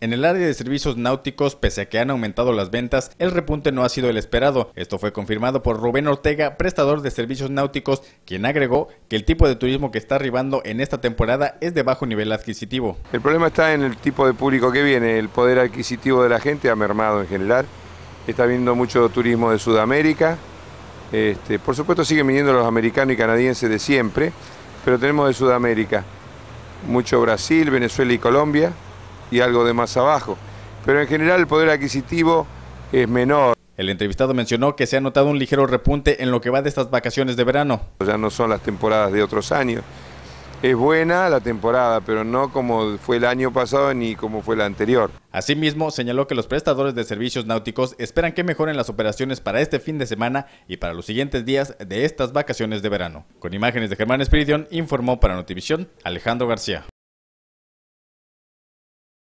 En el área de servicios náuticos, pese a que han aumentado las ventas, el repunte no ha sido el esperado. Esto fue confirmado por Rubén Ortega, prestador de servicios náuticos, quien agregó que el tipo de turismo que está arribando en esta temporada es de bajo nivel adquisitivo. El problema está en el tipo de público que viene. El poder adquisitivo de la gente ha mermado en general. Está viendo mucho turismo de Sudamérica. Este, por supuesto siguen viniendo los americanos y canadienses de siempre, pero tenemos de Sudamérica mucho Brasil, Venezuela y Colombia y algo de más abajo. Pero en general el poder adquisitivo es menor. El entrevistado mencionó que se ha notado un ligero repunte en lo que va de estas vacaciones de verano. Ya no son las temporadas de otros años. Es buena la temporada, pero no como fue el año pasado ni como fue la anterior. Asimismo, señaló que los prestadores de servicios náuticos esperan que mejoren las operaciones para este fin de semana y para los siguientes días de estas vacaciones de verano. Con imágenes de Germán Espiridión, informó para Notivisión Alejandro García.